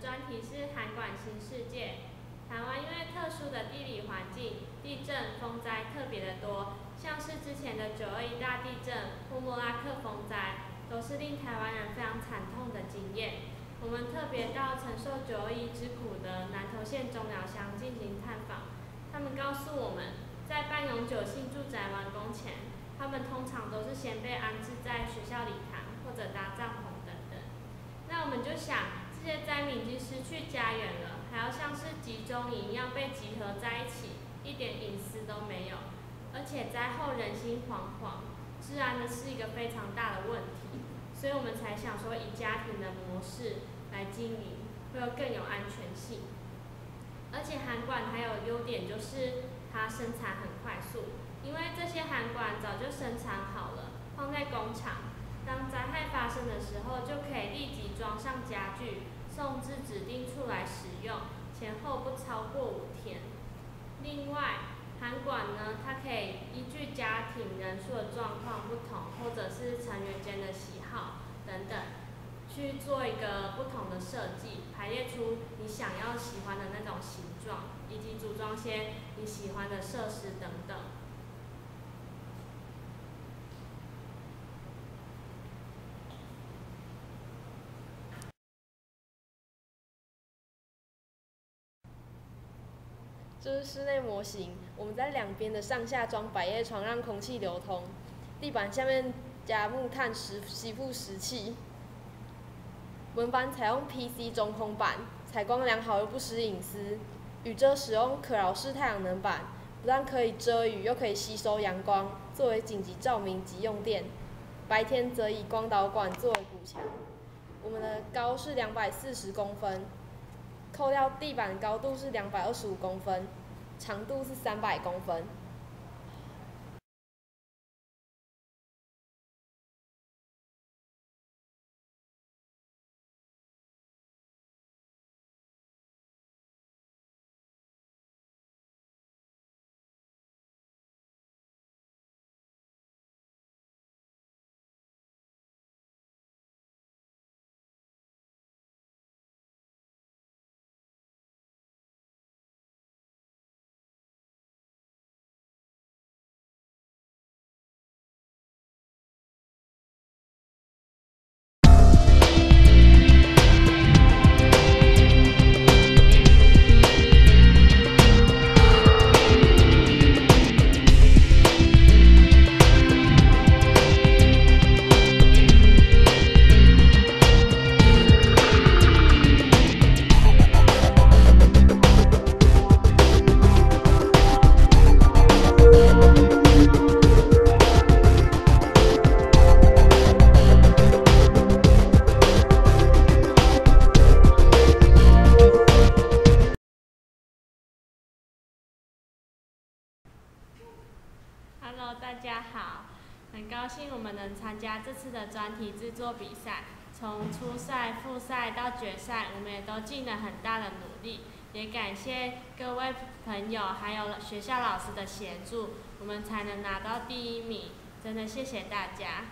专题是韩馆新世界。台湾因为特殊的地理环境，地震、风灾特别的多，像是之前的九二一大地震、或莫拉克风灾，都是令台湾人非常惨痛的经验。我们特别到承受九二一之苦的南投县中寮乡进行探访，他们告诉我们，在办永久性住宅完工前，他们通常都是先被安置在学校礼堂或者搭帐篷等等。那我们就想，些灾民已经失去家园了，还要像是集中营一样被集合在一起，一点隐私都没有，而且灾后人心惶惶，治安呢是一个非常大的问题。所以我们才想说，以家庭的模式来经营，会有更有安全性。而且韩馆还有优点就是它生产很快速，因为这些韩馆早就生产好了，放在工厂，当灾害发生的时候，就可以立即装上家具，送至指定处来使用，前后不超过五天。另外，韩馆呢，它可以依据家庭人数的状况不同，或者是成员间的喜好等等，去做一个不同的设计，排列出你想要喜欢的那种形状，以及组装些你喜欢的设施等等。这是室内模型，我们在两边的上下装百叶窗，让空气流通。地板下面加木炭石吸附湿气。门板采用 PC 中空板，采光良好又不失隐私。雨遮使用可挠式太阳能板，不但可以遮雨，又可以吸收阳光，作为紧急照明及用电。白天则以光导管作为补墙。我们的高是两百四十公分。扣掉地板高度是两百二十五公分，长度是三百公分。Hello，大家好，很高兴我们能参加这次的专题制作比赛。从初赛、复赛到决赛，我们也都尽了很大的努力，也感谢各位朋友还有学校老师的协助，我们才能拿到第一名。真的谢谢大家。